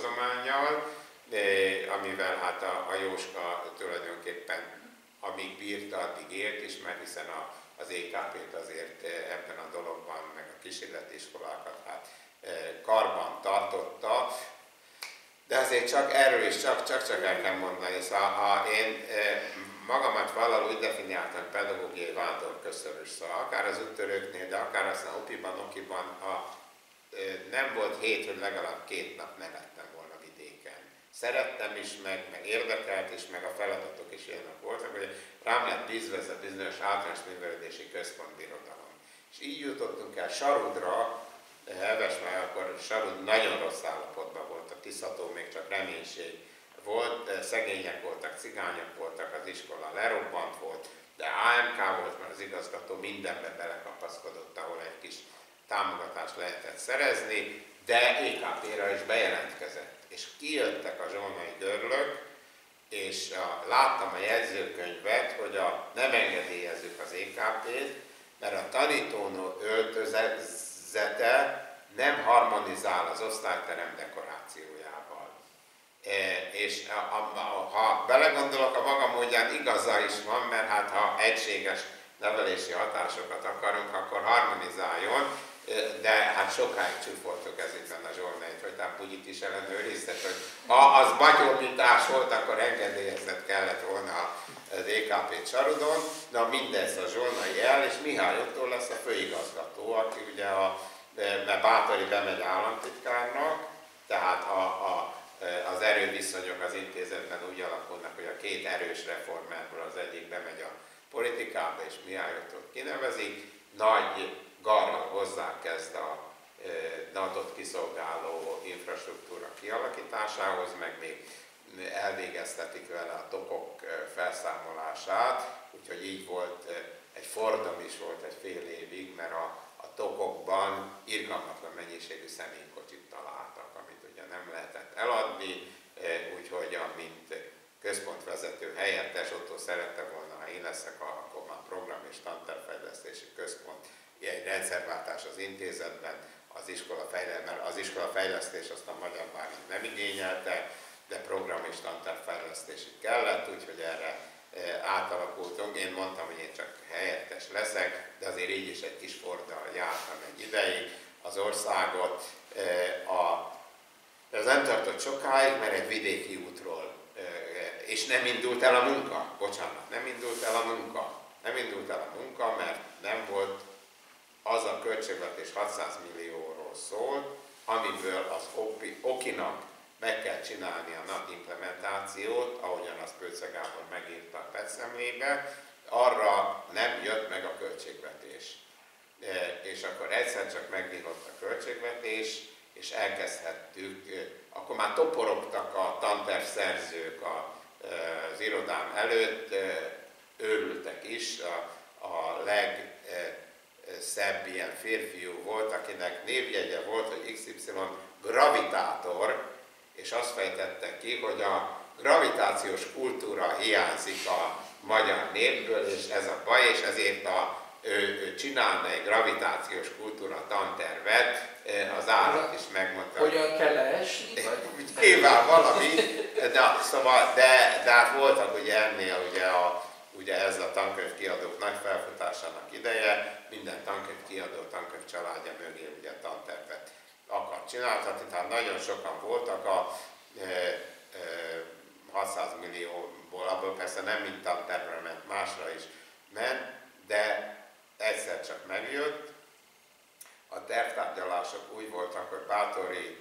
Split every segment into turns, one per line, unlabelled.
hozományjal, amivel hát a, a Jóska tulajdonképpen amíg bírta, addig élt is, mert hiszen a, az EKP-t azért ebben a dologban, meg a kísérletiskolákat hát karban tartotta, de azért csak erről is csak, csak, csak el kell mondani. Szóval ha én magamat valahol úgy definiáltam pedagógiai vándorköszönös, szóval akár az úttörőknél, de akár aztán Opiban, Okiban, a, nem volt hét, hogy legalább két nap ne lettem volna vidéken. Szerettem is, meg, meg érdekelt is, meg a feladatok is ilyenek voltak, hogy rám lett bízva ez a bizonyos általános művelődési központbirodalom. És így jutottunk el Sarudra, Heves már akkor Sarud nagyon rossz állapotban volt, a Tiszató még csak reménység volt, szegények voltak, cigányok voltak, az iskola lerobbant volt, de AMK volt, mert az igazgató mindenbe belekapaszkodott, ahol egy kis támogatást lehetett szerezni, de EKP-ra is bejelentkezett. És kijöttek a zsolnai dörlök, és a, láttam a jegyzőkönyvet, hogy a, nem engedélyezzük az EKP-t, mert a tanítónő öltözete nem harmonizál az osztályterem dekorációjával. E, és a, a, a, ha belegondolok, a maga módján igaza is van, mert hát ha egységes nevelési hatásokat akarunk, akkor harmonizáljon, de hát sokáig csúfoltuk ezekben a zsolnait, hogy tehát Pugyit is ellenőriztet, hogy ha az bagyomitás volt, akkor engedélyezett kellett volna az EKP Csarudon, na mindez a zsolnai el, és Mihály Otto lesz a főigazgató, aki ugye a, mert Bátori bemegy államtitkárnak, tehát a, a, az erőviszonyok az intézetben úgy alakulnak, hogy a két erős reformerból az egyik bemegy a politikába, és Mihály Otto kinevezik, nagy garral hozzá kezd a datot kiszolgáló infrastruktúra kialakításához, meg még elvégeztetik vele a tokok felszámolását, úgyhogy így volt, egy fordom is volt egy fél évig, mert a, a tokokban irgalmatlan mennyiségű személykocsit találtak, amit ugye nem lehetett eladni, úgyhogy mint központvezető helyettes, Otto szerette volna, ha én leszek, akkor program és tantervfejlesztési központ egy rendszerváltás az intézetben, az iskola, fejle, mert az iskola fejlesztés azt a Magyar Bálint nem igényelte, de program és fejlesztés kellett, úgyhogy erre e, átalakultunk. Én mondtam, hogy én csak helyettes leszek, de azért így is egy kis fordal jártam egy ideig az országot. E, a, ez nem tartott sokáig, mert egy vidéki útról, e, és nem indult el a munka, bocsánat, nem indult el a munka. Nem indult el a munka, mert nem volt az a költségvetés 600 millióról szól, amiből az Okinak meg kell csinálni a NAT implementációt, ahogyan azt Pőce Gábor megírta a petszemlébe, arra nem jött meg a költségvetés. E, és akkor egyszer csak megnyitott a költségvetés, és elkezdhettük, e, akkor már toporogtak a tanterv szerzők e, az irodám előtt, őrültek is, a, a leg szebb ilyen férfiú volt, akinek névjegye volt, hogy XY gravitátor, és azt fejtette ki, hogy a gravitációs kultúra hiányzik a magyar népből, és ez a baj, és ezért a, ő, ő csinálna egy gravitációs kultúra tantervet, az állat is megmondta.
Hogyan kell leesni?
Nyilván valami, de, szóval, de, de hát voltak ugye ennél ugye a ugye ez a tankönyv kiadók nagy felfutásának ideje, minden tankönyv kiadó tankönyv családja mögé ugye tantervet akar csináltatni, tehát nagyon sokan voltak a e, e, 600 millióból, abból persze nem mint tantervre ment, másra is ment, de egyszer csak megjött. A tervtárgyalások úgy voltak, hogy Bátori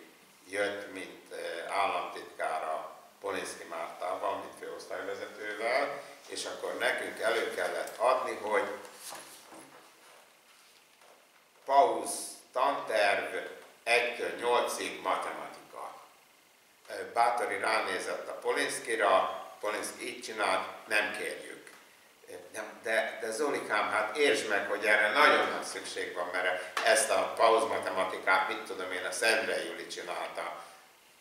jött, mint államtitkára Polinszki Mártával, mint főosztályvezetővel, és akkor nekünk elő kellett adni, hogy Pausz tanterv 1 8-ig matematika. Bátori ránézett a Polinszkira, Polinszki így csinált, nem kérjük. De, de Zolikám, hát értsd meg, hogy erre nagyon nagy szükség van, mert ezt a pauz matematikát, mit tudom én, a Szendre Juli csinálta.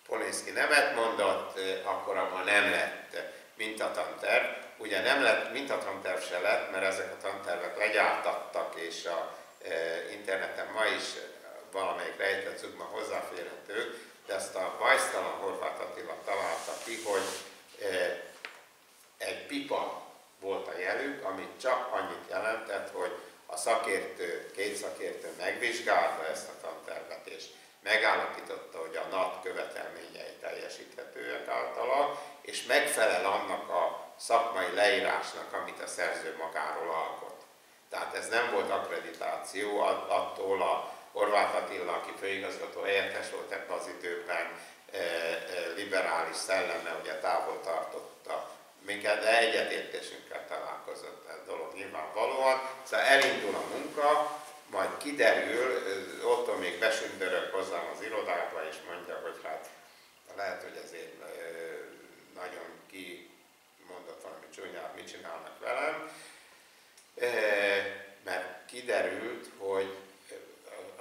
Polinszki nemet mondott, akkor abban nem lett mintatanterv. Ugye nem lett mintatanterv se lett, mert ezek a tantervek legyártattak, és a e, interneten ma is valamelyik rejtett zugma hozzáférhető, de ezt a bajsztalan Attila találta ki, hogy egy pipa volt a jelük, amit csak annyit jelentett, hogy a szakértő, két szakértő megvizsgálta ezt a tantervet, és megállapította, hogy a NAT követelményei teljesíthetőek általa, és megfelel annak a szakmai leírásnak, amit a szerző magáról alkot. Tehát ez nem volt akkreditáció attól a Horváth Attila, aki főigazgató helyettes volt ebben az időben, e, e, liberális szelleme, ugye távol tartotta minket, de egyetértésünkkel találkozott a dolog nyilvánvalóan. Szóval elindul a munka, majd kiderül, ott még besündörök hozzám az irodába, és mondja, hogy hát lehet, hogy ezért nagyon ki mondott valami csúnyát, mit csinálnak velem, mert kiderült, hogy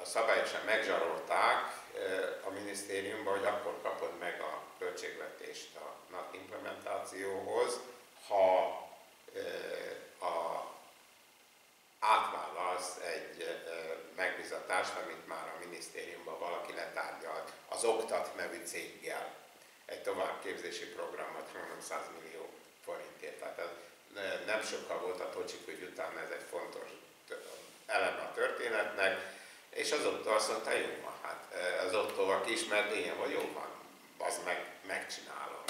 a szabályosan megzsarolták a minisztériumban, hogy akkor kapod meg a költségvetést a NAT implementációhoz, ha a átválasz egy megbizatást, amit már a minisztériumban valaki letárgyalt az Oktat nevű céggel. Egy továbbképzési programot 300 millió forintért. Tehát ez nem sokkal volt a Tocsik ügy után, ez egy fontos eleme a történetnek, és az Otto azt mondta, jó hát az Otto, aki ismert én, hogy jó van, az meg, megcsinálom.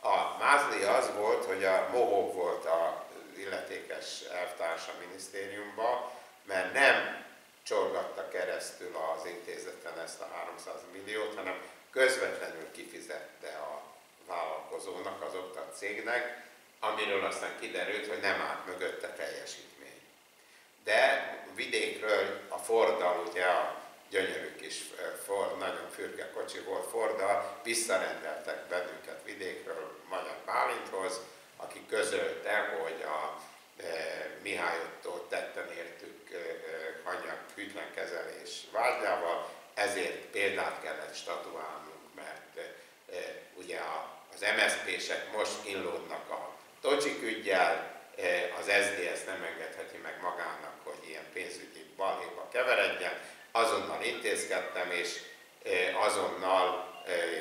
A Mázli az volt, hogy a Mohók volt a illetékes elvtárs a minisztériumban, mert nem csorgatta keresztül az intézeten ezt a 300 milliót, hanem közvetlenül kifizette a vállalkozónak, az oktat cégnek, amiről aztán kiderült, hogy nem állt mögötte teljesítmény. De vidékről a Fordal, ugye a gyönyörű kis Ford, nagyon fürge kocsi volt Fordal, visszarendeltek bennünket vidékről Magyar Bálinthoz, aki közölte, hogy a e, Mihály Otto tetten értük e, e, anyag hűtlenkezelés vágyával, ezért példát kellett statuálnunk, mert ugye az MSZP-sek most kínlódnak a Tocsik ügyjel, az SDS nem engedheti meg magának, hogy ilyen pénzügyi balhéba keveredjen. Azonnal intézkedtem, és azonnal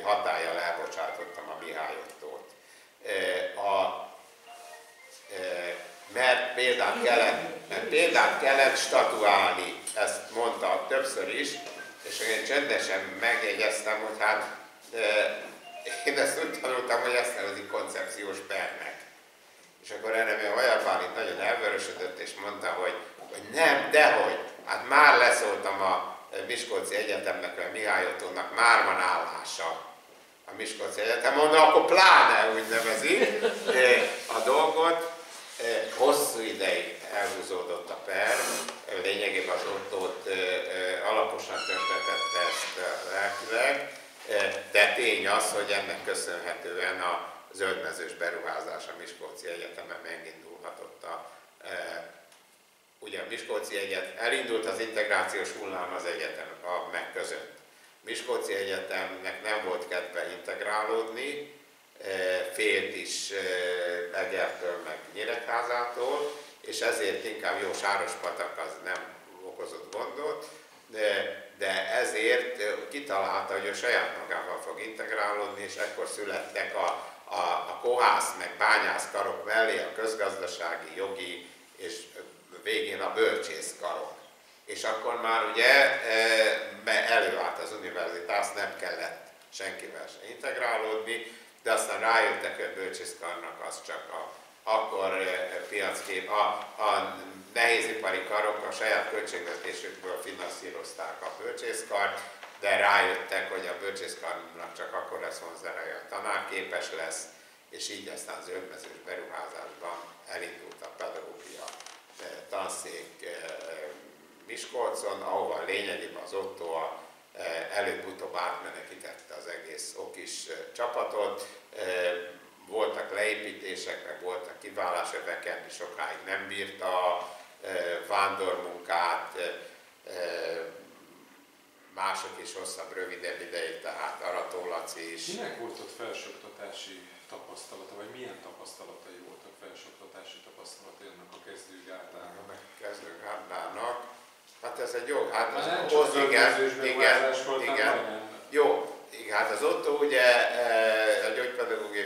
hatája elbocsátottam a Mihály Ottót. A mert példát kellett, mert példát kellett statuálni, ezt mondta többször is, és én csendesen megjegyeztem, hogy hát én ezt úgy tanultam, hogy ezt nevezik koncepciós pernek. És akkor erre mi a Vajabán itt nagyon elvörösödött, és mondta, hogy, hogy nem, dehogy, hát már leszóltam a Miskolci Egyetemnek, a Mihály Ottónak, már van állása a Miskolci Egyetem, mondta, akkor pláne úgy nevezik a dolgot, hosszú ideig elhúzódott a per, lényegében az Ottót alaposan tönkretette ezt lelkileg, de tény az, hogy ennek köszönhetően a zöldmezős beruházás a Miskolci Egyetemen megindulhatott a ugye a Miskolci Egyet, elindult az integrációs hullám az egyetem a meg között. Miskolci Egyetemnek nem volt kedve integrálódni, félt is Egertől, meg Nyíregyházától, és ezért inkább jó Sárospatak az nem okozott gondot, de, de ezért kitalálta, hogy ő saját magával fog integrálódni, és ekkor születtek a, a, a kohász meg bányász karok mellé a közgazdasági, jogi és végén a bölcsész karok. És akkor már ugye előállt az univerzitás, nem kellett senkivel se integrálódni, de aztán rájöttek, hogy a bölcsészkarnak az csak a, akkor eh, piackép, a, a nehézipari karok a saját költségvetésükből finanszírozták a bölcsészkart, de rájöttek, hogy a bölcsészkarnak csak akkor lesz vonzereje, a tanár képes lesz, és így aztán az önmezős beruházásban elindult a pedagógia eh, tanszék eh, Miskolcon, ahova lényegében az Otto a előbb-utóbb átmenekítette az egész okis csapatot. Voltak leépítések, meg voltak kiválások, Bekerdi sokáig nem bírta a vándormunkát, mások is hosszabb, rövidebb ideig, tehát Arató Laci is.
Minek volt ott felsőoktatási tapasztalata, vagy milyen tapasztalatai voltak felsőoktatási tapasztalatai ennek a kezdőgárdának?
Ez egy jó, hát
az, az igen, igen,
igen, igen. Jó, igen, hát az Otto ugye e,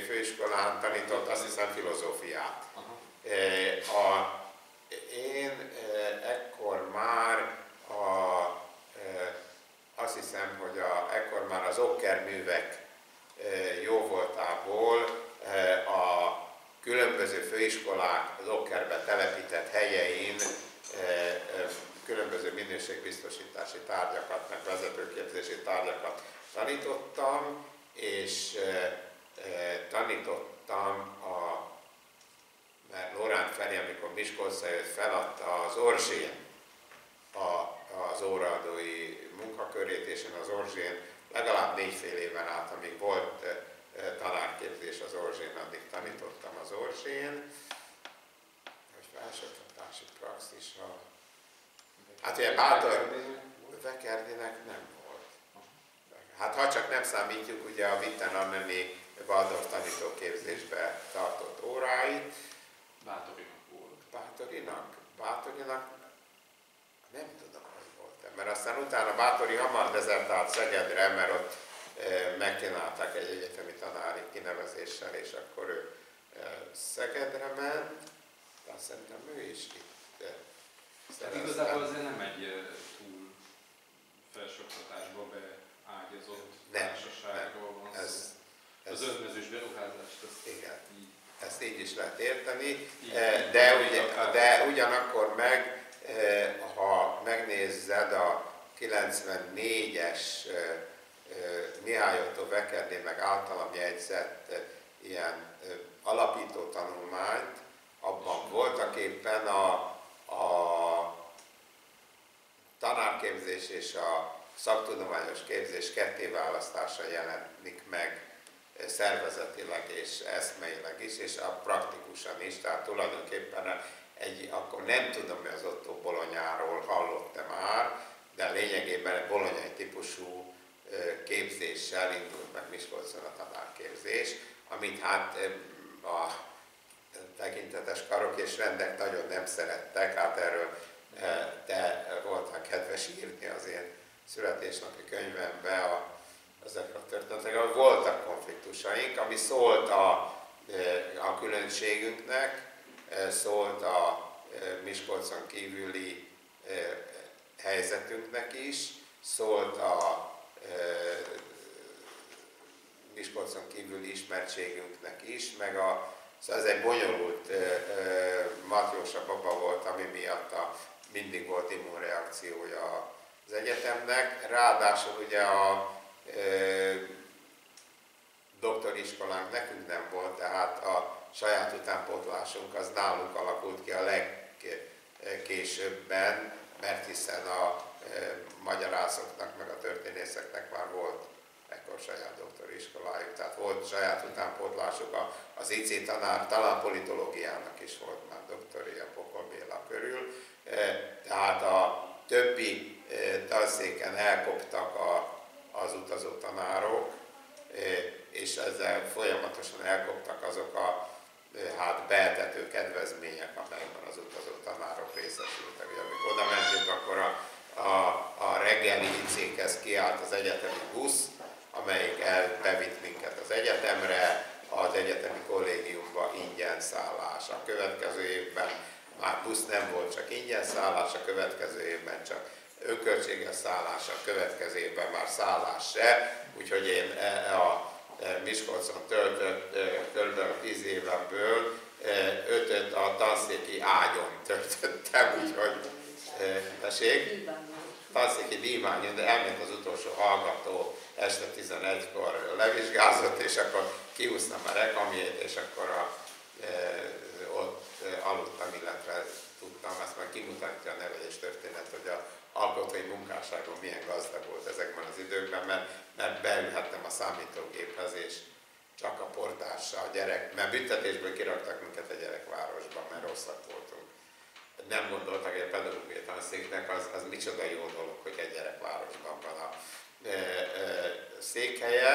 főiskolán tanított, azt hiszem filozófiát.
Aha.
A, én ekkor már a, azt hiszem, hogy a, ekkor már az okkerművek jó voltából a különböző főiskolák az okkerbe telepített helyein különböző minőségbiztosítási tárgyakat, meg vezetőképzési tárgyakat tanítottam, és tanítottam a, mert Lorán Feri, amikor Miskolcra jött, feladta az Orzsén a, az óraadói munkakörét, és én az Orzsén legalább négy fél éven át, amíg volt tanárképzés az Orzsén, addig tanítottam az Orzsén, hogy felsőoktatási praxisra. Hát ugye Bátor Vekerdinek nem volt. Hát ha csak nem számítjuk ugye a Vitten Anneni Waldorf tanítóképzésbe tartott óráit.
Bátorinak volt.
Bátorinak? Bátorinak nem tudom, hogy volt-e, mert aztán utána Bátori hamar dezertált Szegedre, mert ott e, megkínálták egy egyetemi tanári kinevezéssel, és akkor ő e, Szegedre ment, de szerintem ő is itt
Tehát igazából azért nem egy túl felsőoktatásba beágyazott
nem,
társaságról van
ez,
szó.
ez,
Az önmezős beruházást azt
igen.
így
Ezt így is lehet érteni,
Így,
de,
így,
ugye,
akár.
de ugyanakkor meg, ha megnézed a 94-es Mihály Otto Vekerné meg általam jegyzett ilyen alapító tanulmányt, abban voltak éppen a, a tanárképzés és a szaktudományos képzés kettéválasztása jelenik meg szervezetileg és eszmeileg is, és a praktikusan is, tehát tulajdonképpen egy, akkor nem tudom, mi az Otto Bolonyáról hallottam már, de lényegében bolonyai típusú képzéssel indult meg Miskolcon a tanárképzés, amit hát a tekintetes karok és rendek nagyon nem szerettek, hát erről te voltál kedves írni az én születésnapi könyvembe a, ezekre a történetekre. Voltak konfliktusaink, ami szólt a, a különbségünknek, szólt a Miskolcon kívüli helyzetünknek is, szólt a Miskolcon kívüli ismertségünknek is, meg a, szóval ez egy bonyolult Matjósa baba volt, ami miatt a, mindig volt immunreakciója az egyetemnek. Ráadásul ugye a doktoriskolánk nekünk nem volt, tehát a saját utánpótlásunk az nálunk alakult ki a legkésőbben, mert hiszen a magyarászoknak, meg a történészeknek már volt ekkor saját doktoriskolájuk, tehát volt saját utánpótlásuk, az IC tanár, talán politológiának is volt már doktori a Pokol Béla körül, tehát a többi tanszéken elkoptak a, az utazó tanárok, és ezzel folyamatosan elkoptak azok a hát behetető kedvezmények, amelyekben az utazó tanárok részesültek. Ugye, amikor oda mentünk, akkor a, a, a reggeli IC-hez kiállt az egyetemi busz, amelyik elbevitt minket az egyetemre, az egyetemi kollégiumba ingyen szállás. A következő évben már busz nem volt, csak ingyen szállás, a következő évben csak önköltséges szállás, a következő évben már szállás se, úgyhogy én a Miskolcon töltött kb. 10 évemből ötöt a tanszéki ágyon töltöttem, úgyhogy tessék, tanszéki díványon, de elment az utolsó hallgató este 11-kor levizsgázott, és akkor kiúztam a rekamjét, és akkor a, ott aludtam, már kimutatja a nevelés történet, hogy a alkotói munkásságon milyen gazdag volt ezekben az időkben, mert, mert beülhettem a számítógéphez, és csak a portással, a gyerek, mert büntetésből kiraktak minket a gyerekvárosba, mert rosszak voltunk. Nem gondoltak, hogy a pedagógiai tanszéknek az, az micsoda jó dolog, hogy egy gyerekvárosban van a e, e, székhelye,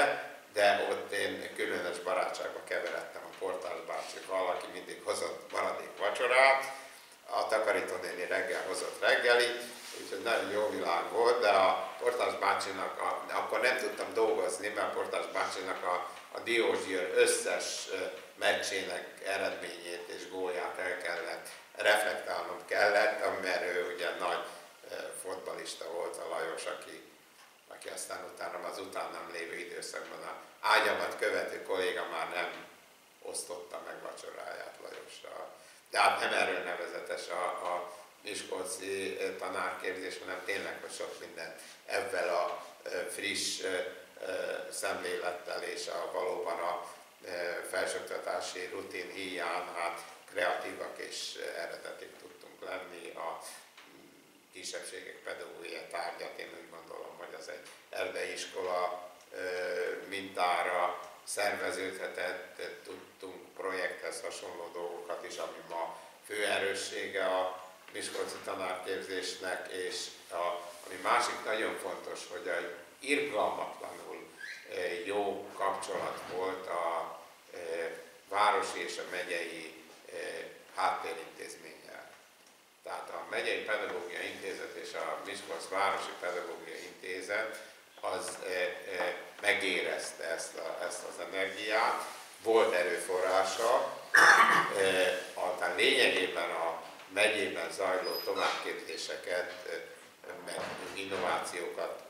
de ott én különös barátságba keveredtem a portás bácsi, valaki mindig hozott maradék vacsorát, a takarítónéni reggel hozott reggelit, úgyhogy nagyon jó világ volt, de a portás bácsinak, a, akkor nem tudtam dolgozni, mert portás bácsinak a, a Diózsier összes meccsének eredményét és gólját el kellett reflektálnom kellett, mert ő ugye nagy fotbalista volt a Lajos, aki, aki aztán utána az utánam lévő időszakban a ágyamat követő kolléga már nem osztotta meg vacsoráját Lajosra. Tehát nem erről nevezetes a, a Miskolci tanárképzés, hanem tényleg, hogy sok minden ebben a friss szemlélettel és a valóban a felsőoktatási rutin hiány, hát kreatívak és eredetik tudtunk lenni. A kisebbségek pedagógiai tárgyat én úgy gondolom, hogy az egy erdei iskola mintára szerveződhetett, tudtunk projekthez hasonló dolgokat is, ami ma fő erőssége a Miskolci tanárképzésnek, és a, ami másik nagyon fontos, hogy a irgalmatlanul jó kapcsolat volt a városi és a megyei háttérintézménnyel. Tehát a Megyei Pedagógia Intézet és a Miskolc Városi Pedagógia Intézet az megérezte ezt, a, ezt az energiát, volt erőforrása, aztán lényegében a megyében zajló továbbképzéseket, meg innovációkat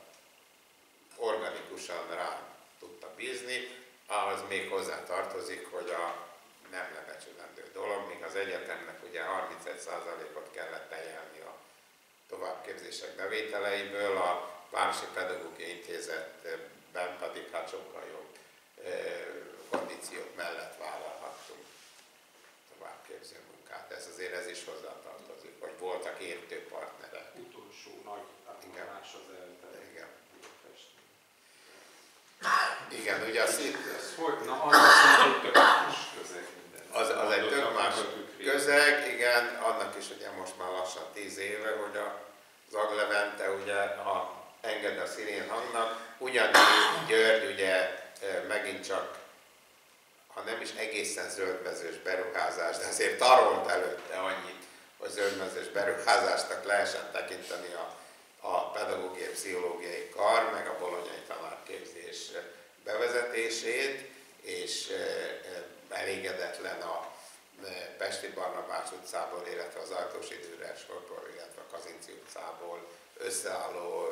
organikusan rá tudta bízni, ahhoz még hozzá tartozik, hogy a nem lebecsülendő dolog, míg az egyetemnek ugye 31%-ot kellett bejelni a továbbképzések bevételeiből, a Városi Pedagógiai Intézetben pedig hát sokkal jobb kondíciók mellett vállalhattunk továbbképző munkát. Ez azért ez is hozzátartozik, hogy voltak értő partnerek.
Utolsó nagy más az elterjedt.
Igen. Igen, ugye a szint...
Ez hogy, na, az azt mondja, hogy közeg
az, az egy tök más közeg, igen, annak is ugye most már lassan tíz éve, hogy a Zaglevente ugye a, enged a szirén hangnak, ugyanígy György ugye megint csak, ha nem is egészen zöldmezős beruházás, de azért tarolt előtte annyit, hogy zöldmezős beruházásnak lehessen tekinteni a, a pedagógiai pszichológiai kar, meg a bolonyai tanárképzés bevezetését, és elégedetlen a Pesti Barnabás utcából, illetve az Ajtós Időreskorból, illetve a Kazinci utcából összeálló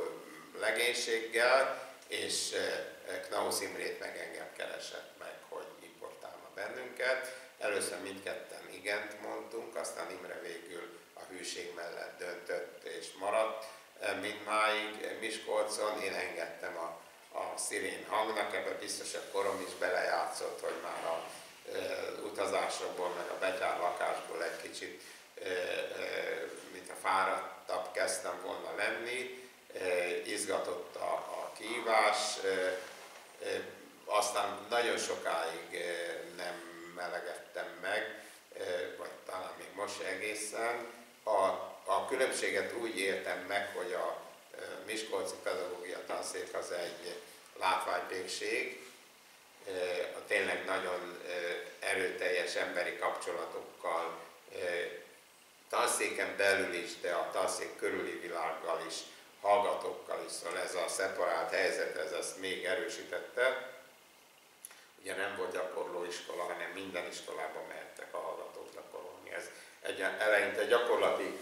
legénységgel, és e, Knausz Imrét meg engem keresett meg, hogy importálna bennünket. Először mindketten igent mondtunk, aztán Imre végül a hűség mellett döntött és maradt. E, mindmáig Miskolcon én engedtem a, a szirén hangnak, ebben biztos a korom is belejátszott, hogy már a utazásokból, meg a betyár lakásból egy kicsit, mint a fáradtabb kezdtem volna lenni, izgatott a, a kívás, aztán nagyon sokáig nem melegettem meg, vagy talán még most egészen. A, a különbséget úgy értem meg, hogy a Miskolci Pedagógia Tanszék az egy látványpékség, a tényleg nagyon erőteljes emberi kapcsolatokkal, tanszéken belül is, de a tanszék körüli világgal is, hallgatókkal is, szóval ez a szeparált helyzet, ez ezt még erősítette. Ugye nem volt gyakorló iskola, hanem minden iskolába mehettek a hallgatók gyakorolni. Ez egy, eleinte gyakorlati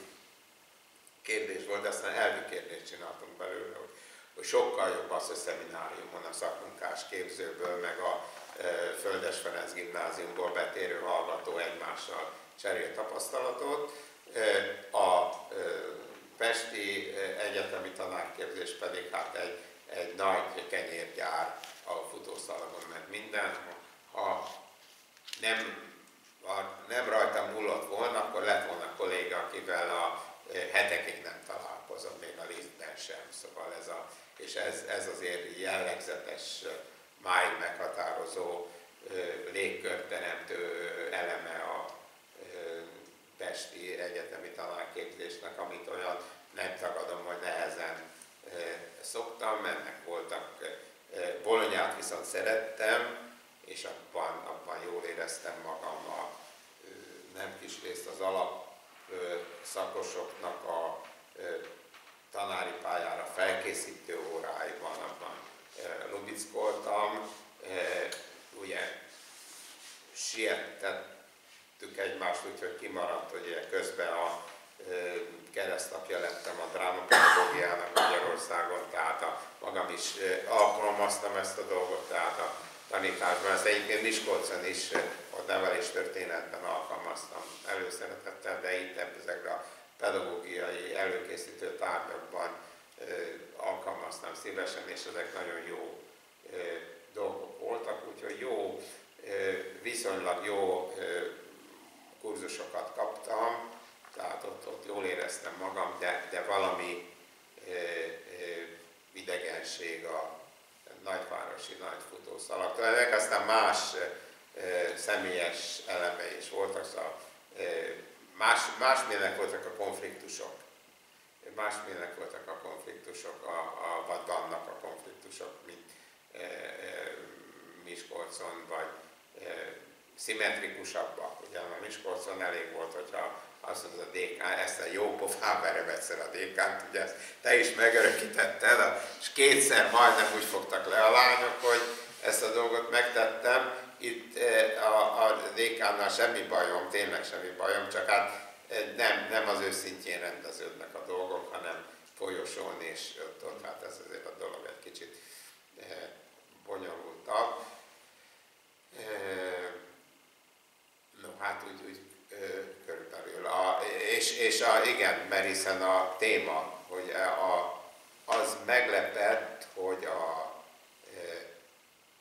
kérdés volt, de aztán elvi kérdést csináltunk belőle, hogy hogy sokkal jobb az, hogy szemináriumon a szakmunkás képzőből, meg a e, Földes Ferenc gimnáziumból betérő hallgató egymással cserél tapasztalatot. E, a e, Pesti Egyetemi Tanárképzés pedig hát egy, egy nagy kenyérgyár, a futószalagon ment minden. Ha nem, ha nem rajtam múlott volna, akkor lett volna kolléga, akivel a hetekig nem találkozom, még a liftben sem. Szóval ez a és ez, ez azért jellegzetes, máig meghatározó légkörteremtő eleme a Pesti Egyetemi Tanárképzésnek, amit olyan nem tagadom, hogy nehezen szoktam, ennek voltak, Bolonyát viszont szerettem, és abban, abban jól éreztem magam a nem kis részt az alap szakosoknak a tanári pályára felkészítő óráiban, abban lubickoltam. Ugye sietettük egymást, úgyhogy kimaradt, hogy közben a keresztapja lettem a drámapedagógiának Magyarországon, tehát a, magam is alkalmaztam ezt a dolgot, tehát a tanításban. Ezt egyébként Miskolcon is a nevelés történetben alkalmaztam előszeretettel, de itt ezekre a pedagógiai előkészítő tárgyakban alkalmaztam szívesen, és ezek nagyon jó dolgok voltak, úgyhogy jó, viszonylag jó kurzusokat kaptam, tehát ott, ott jól éreztem magam, de, de valami idegenség a nagyvárosi nagy futószalag. Ennek aztán más személyes elemei is voltak, szóval más, másmilyenek voltak a konfliktusok. Másmilyenek voltak a konfliktusok, a, a, vagy vannak a konfliktusok, mint e, e, Miskolcon, vagy e, szimmetrikusabbak. Ugye a Miskolcon elég volt, hogyha azt mondod a dékán, ezt a jó pofán verem egyszer a dékánt, ugye ezt te is megörökítetted, és kétszer majdnem úgy fogtak le a lányok, hogy ezt a dolgot megtettem. Itt eh, a, a dékánnal semmi bajom, tényleg semmi bajom, csak hát eh, nem, nem az őszintjén rendeződnek a dolgok, hanem folyosón, és ott, ott hát ez azért a dolog egy kicsit eh, bonyolultabb. Hát úgy, úgy körülbelül. A, és, és a, igen, mert hiszen a téma, hogy a, az meglepett, hogy a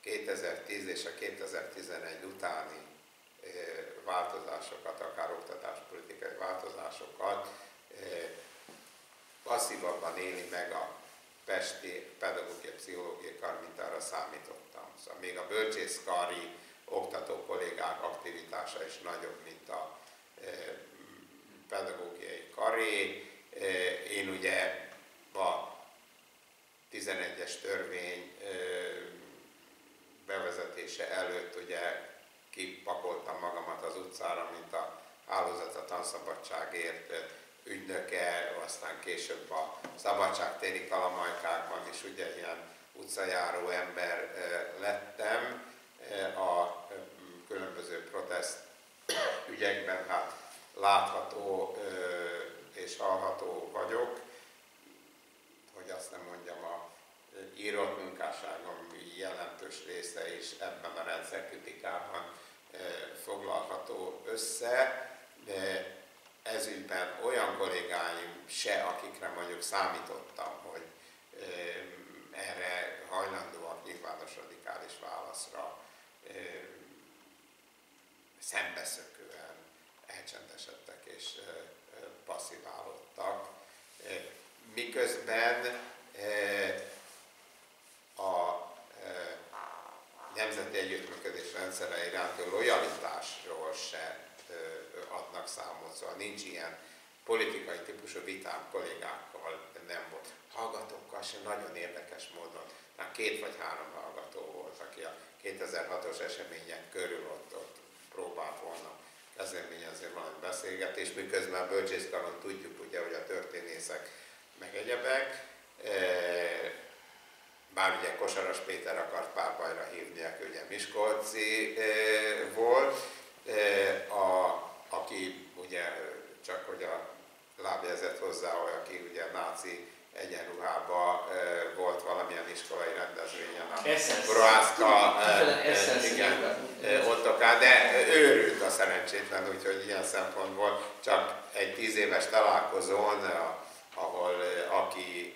2010 és a 2011 utáni változásokat, akár oktatáspolitikai változásokat passzívabban éli meg a Pesti Pedagógiai Pszichológiai Kar, mint arra számítottam. Szóval még a bölcsészkari oktató kollégák aktivitása is nagyobb, mint a pedagógiai karé. Én ugye a 11-es törvény bevezetése előtt ugye kipakoltam magamat az utcára, mint a hálózat a tanszabadságért ügynöke, aztán később a szabadságtéri kalamajkákban is ugye ilyen utcajáró ember lettem. A különböző protest ügyekben hát látható és hallható vagyok, hogy azt nem mondjam, a írott munkásságom jelentős része is ebben a rendszerkritikában foglalható össze, de ezügyben olyan kollégáim se, akikre mondjuk számítottam, hogy erre hajlandóak nyilvános radikális válaszra szembeszökően elcsendesedtek és passziválódtak. Miközben a nemzeti együttműködés rendszere iránti lojalitásról se adnak számot, szóval nincs ilyen politikai típusú vitám kollégákkal nem volt. Hallgatókkal sem nagyon érdekes módon. Már két vagy három hallgató volt, aki a 2006-os események körül ott, ott kezdeményezni valami beszélgetés, miközben a bölcsészkaron tudjuk ugye, hogy a történészek meg egyebek, e, bár ugye Kosaras Péter akart pápajra hívni, aki ugye Miskolci e, volt, e, a, aki ugye csak hogy a lábjegyzet hozzá, aki ugye náci egyenruhába volt valamilyen iskolai rendezvényen a Kroászka, igen, ott akár, de őrült a szerencsétlen, úgyhogy ilyen szempontból csak egy tíz éves találkozón, ahol aki,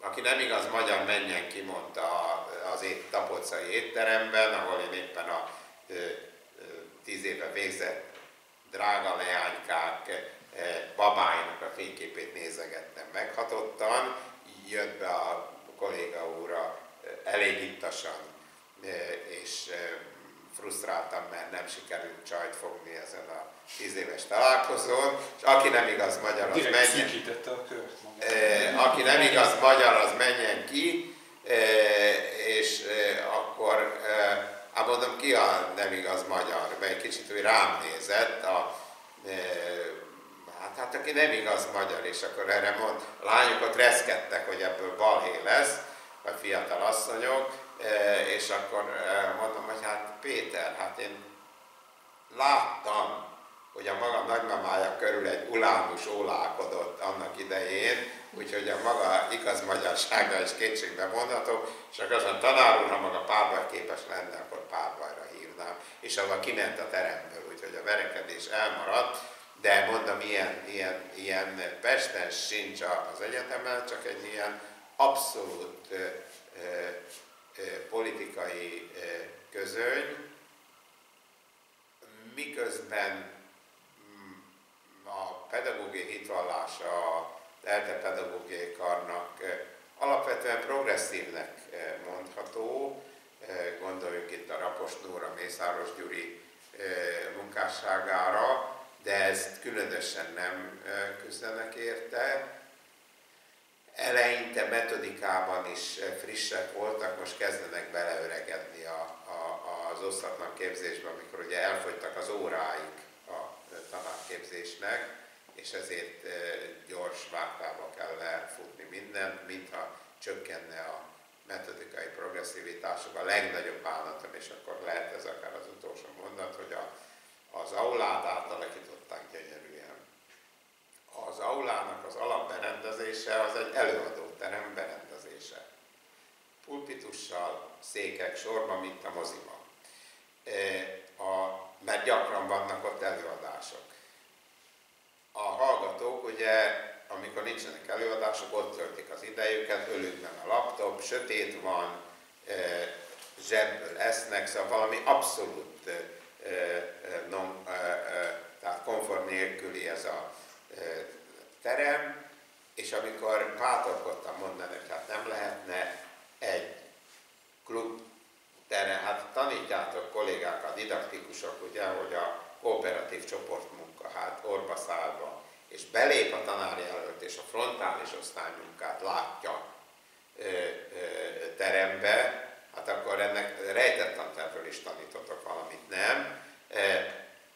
aki nem igaz magyar menjen ki, mondta az ét, tapocai étteremben, ahol én éppen a tíz éve végzett drága leánykák babáinak a fényképét nézegettem meghatottan, jött be a kolléga úra elég ittasan, és frusztráltam, mert nem sikerült csajt fogni ezen a tíz éves találkozón, és aki nem igaz magyar, az menjen.
a kört
Aki nem igaz magyar, az menjen ki, és akkor, hát mondom, ki a nem igaz magyar, mert egy kicsit hogy rám nézett, a, hát, hát aki nem igaz magyar, és akkor erre mond, a lányokat reszkedtek, hogy ebből balhé lesz, vagy fiatal asszonyok, és akkor mondom, hogy hát Péter, hát én láttam, hogy a maga nagymamája körül egy ulánus ólálkodott annak idején, úgyhogy a maga igaz magyarsága is kétségbe mondható, és akkor azon tanár úr, ha maga párbaj képes lenne, akkor párbajra hívnám. És avval kiment a teremből, úgyhogy a verekedés elmaradt, de mondom, ilyen, ilyen, ilyen Pesten sincs az egyetemen, csak egy ilyen abszolút ö, ö, politikai ö, közöny, miközben mm, a pedagógiai hitvallása a ELTE pedagógiai karnak alapvetően progresszívnek mondható, gondoljunk itt a Rapos Nóra, Mészáros Gyuri munkásságára, de ezt különösen nem küzdenek érte. Eleinte metodikában is frissek voltak, most kezdenek beleöregedni a, a, az osztatlan képzésbe, amikor ugye elfogytak az óráik a tanárképzésnek, és ezért gyors vágtába kell lefutni mindent, mintha csökkenne a metodikai progresszivitások. A legnagyobb bánatom, és akkor lehet ez akár az utolsó mondat, hogy a, az aulát átalakították gyönyörűen. Az aulának az alapberendezése az egy előadóterem berendezése. Pulpitussal, székek sorban, mint a moziban. A, mert gyakran vannak ott előadások. A hallgatók ugye, amikor nincsenek előadások, ott töltik az idejüket, ölükben a laptop, sötét van, zsebből esznek, szóval valami abszolút non, tehát konform nélküli ez a terem, és amikor bátorkodtam mondani, hogy hát nem lehetne egy klub terem, hát tanítjátok kollégák, a didaktikusok, ugye, hogy a kooperatív csoportmunka, hát orba és belép a tanárjelölt, és a frontális osztálymunkát látja ö, ö, terembe, hát akkor ennek rejtett tantervről is tanítotok valamit, nem?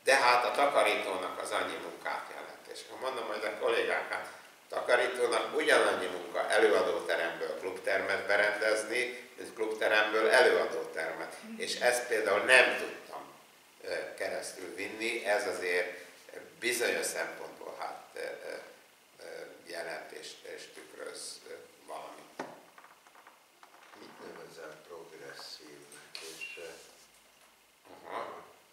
De hát a takarítónak az annyi munkát jelent. És akkor mondom, hogy a kollégák, hát takarítónak ugyanannyi munka előadóteremből klubtermet berendezni, mint klubteremből előadótermet. És ezt például nem tudtam keresztül vinni, ez azért bizonyos szempontból hát jelent és, és tükröz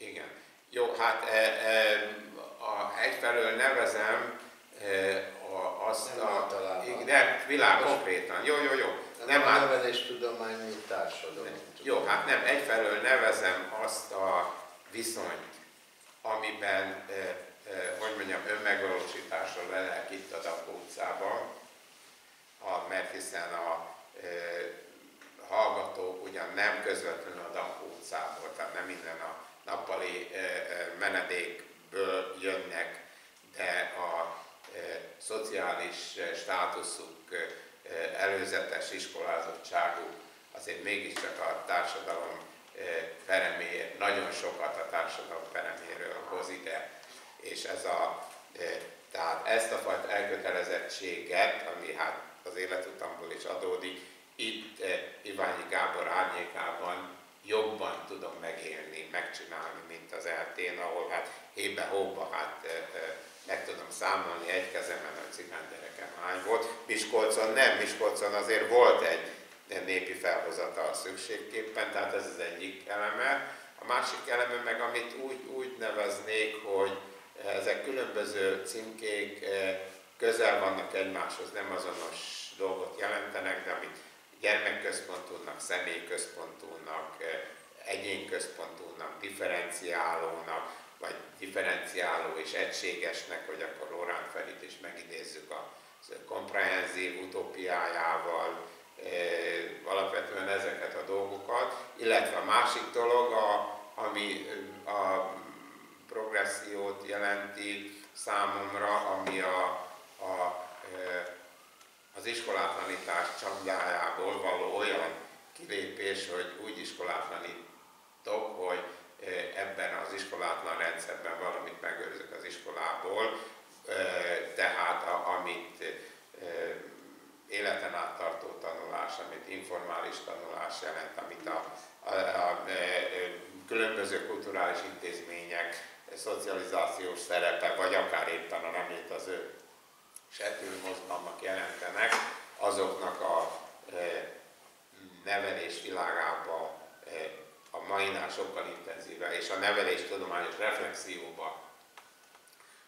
Igen. Jó, hát e, e, a, egyfelől nevezem e, a, azt nem. Igen, világ konkrétan. Jó, jó, jó.
Nem, a neveléstudományi társadalom.
Jó, hát nem, egyfelől nevezem azt a viszonyt, amiben, e, e, hogy mondjam, önmegvalósításról lelek itt a Dakó utcában, a, mert hiszen a e, hallgatók ugyan nem közvetlenül a Dakó utcából, tehát nem minden a nappali menedékből jönnek, de a szociális státuszuk, előzetes iskolázottságuk azért mégiscsak a társadalom peremé, nagyon sokat a társadalom pereméről hoz ide. És ez a, tehát ezt a fajta elkötelezettséget, ami hát az életutamból is adódik, itt Iványi Gábor árnyékában jobban tudom megélni, megcsinálni, mint az eltén, ahol hát hébe-hóba hát meg tudom számolni egy kezemen, hogy cigánygyerekem hány volt. Miskolcon nem, Miskolcon azért volt egy népi felhozatal szükségképpen, tehát ez az egyik eleme. A másik eleme meg, amit úgy, úgy neveznék, hogy ezek különböző címkék közel vannak egymáshoz, nem azonos dolgot jelentenek, de amit gyermekközpontúnak, személyközpontúnak, eh, egyénközpontúnak, differenciálónak, vagy differenciáló és egységesnek, hogy akkor Lorán Ferit is megidézzük a komprehenzív utópiájával, alapvetően ezeket a dolgokat, illetve a másik dolog, a, ami a progressziót jelenti számomra, ami a, a az iskolátlanítás csapdájából való olyan kilépés, hogy úgy iskolátlanítok, hogy ebben az iskolátlan rendszerben valamit megőrzök az iskolából, tehát a, amit életen át tartó tanulás, amit informális tanulás jelent, amit a, a, a, különböző kulturális intézmények szocializációs szerepe, vagy akár éppen a nem létező sető mozgalmak jelentenek, azoknak a nevelés világába mainál sokkal intenzívebb, és a nevelés tudományos reflexióba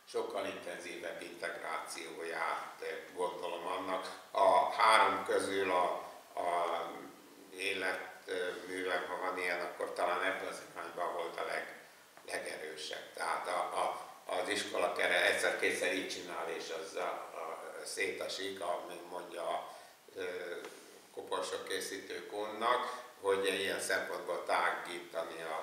sokkal intenzívebb integrációját gondolom annak. A három közül a, a életművem, ha van ilyen, akkor talán ebben az irányban volt a leg, legerősebb. Tehát a, a, az iskola kere egyszer-kétszer így csinál, és az a, a, szétasik, amit mondja a koporsok készítő konnak, hogy ilyen szempontból tágítani a,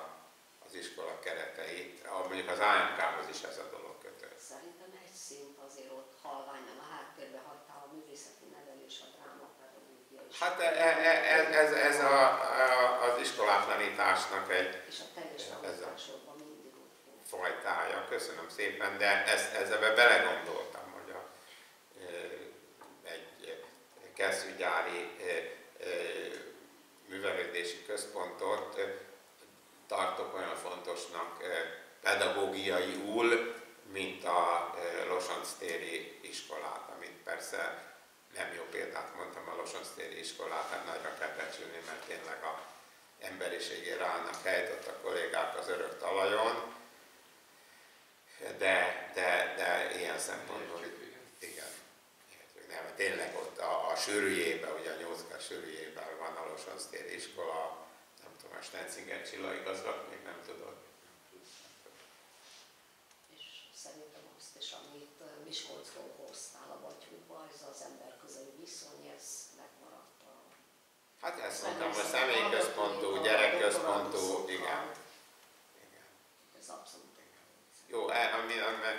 az iskola kereteit. Mondjuk az AMK-hoz is ez a dolog kötött.
Szerintem egy szint azért ott halványan a háttérbe hagyta a művészeti nevelés, a dráma pedagógia is.
Hát e, e, e, ez, ez, ez a, a, az iskolátlanításnak egy...
És a teljes ez a mindig ott
fajtája, köszönöm szépen, de ezt, ezzel belegondoltam, hogy a, egy kesztyűgyári művelődési központot tartok olyan fontosnak pedagógiaiul, mint a téri iskolát, amit persze nem jó példát mondtam a téri iskolát, hát nagyra kell becsülni, mert tényleg a emberiségére állnak helyt ott a kollégák az örök talajon, de, de, de ilyen szempontból igen, nem, tényleg ott a, a sűrűjében, ugye a nyolcka sűrűjében van a Losonsztéri iskola, nem tudom, a Stencinger Csilla igazgat, még nem tudod.
És szerintem azt is, amit Miskolcról hoztál a Batyúba, ez az ember közeli viszony, ez megmaradt a...
Hát ezt mondtam, a személyközpontú, gyerekközpontú, igen.
igen. Ez abszolút
jó, e, ami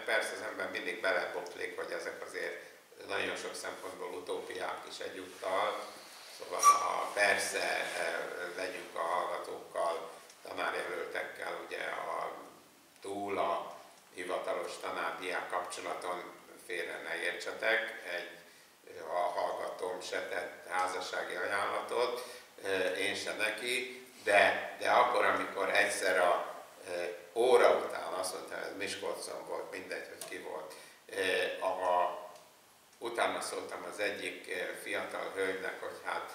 persze az ember mindig belebotlik, hogy ezek azért nagyon sok szempontból utópiák is egyúttal, szóval ha persze legyünk a hallgatókkal, tanárjelöltekkel, ugye a, túl a hivatalos tanárdiák kapcsolaton félre ne értsetek, egy a hallgatóm se tett házassági ajánlatot, e, én se neki, de, de akkor, amikor egyszer a óra után azt mondta, ez Miskolcon volt, mindegy, hogy ki volt, a, utána szóltam az egyik fiatal hölgynek, hogy hát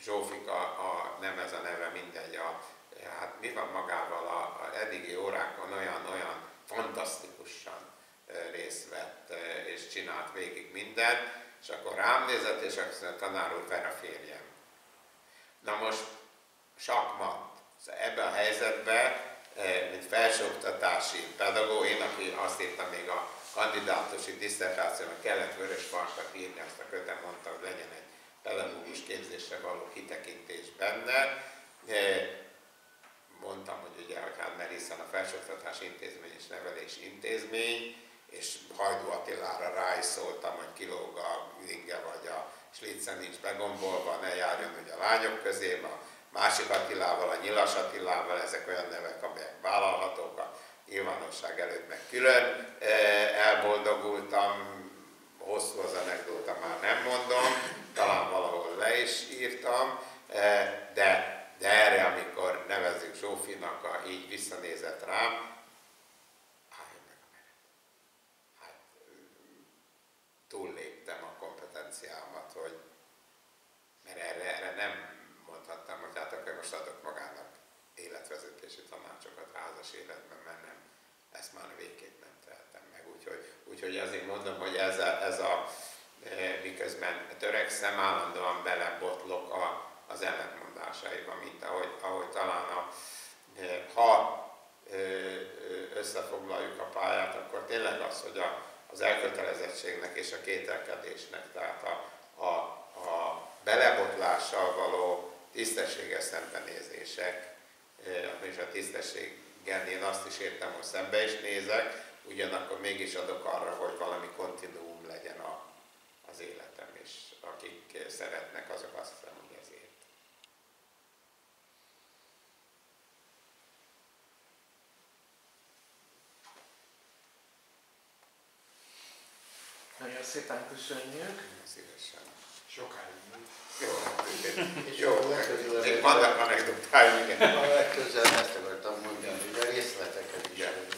Zsófika, a, nem ez a neve, mindegy, a, hát mi van magával a, a eddigi órákon olyan-olyan fantasztikusan részt vett és csinált végig mindent, és akkor rám nézett, és azt mondja, tanár úr, ver a férjem. Na most sakmat. Ebben a helyzetben Eh, mint felsőoktatási pedagóg, én, aki azt írtam még a kandidátusi diszertációban, kellett vörös farsak írni, azt a kötem mondta, hogy legyen egy pedagógus képzésre való kitekintés benne. Eh, mondtam, hogy ugye, hogy hát mert hiszen a felsőoktatási intézmény és nevelés intézmény, és Hajdú Attilára rá is szóltam, hogy kilóg a inge vagy a slicen nincs begombolva, ne járjon ugye a lányok közébe, a másik Attilával, a Nyilas Attilával, ezek olyan nevek, amelyek vállalhatók a nyilvánosság előtt meg külön. E, elboldogultam, hosszú az anekdóta, már nem mondom, talán valahol le is írtam, e, de, de erre, amikor nevezzük Zsófinak, a, így visszanézett rám, hát túlléptem a kompetenciámat, hogy mert erre, erre nem mondhattam, hogy hát akkor most adok magának életvezetési tanácsokat házas életben, ezt már végképp nem tehetem meg. Úgyhogy, úgyhogy azért mondom, hogy ez a, ez a e, miközben törekszem, állandóan belebotlok a, az ellentmondásaiba, mint ahogy, ahogy talán a, e, ha e, összefoglaljuk a pályát, akkor tényleg az, hogy a, az elkötelezettségnek és a kételkedésnek, tehát a, a, a belebotlással való tisztességes szembenézések, és a tisztességgel én azt is értem, hogy szembe is nézek, ugyanakkor mégis adok arra, hogy valami kontinuum legyen a, az életem, és akik szeretnek, azok azt hiszem, hogy ezért.
Nagyon szépen köszönjük.
Szívesen.
Sokáig
múlt.
Jó, jó, vannak anekdotáim, igen.
A legközelebb ezt akartam mondani, hogy a részleteket is. Igen.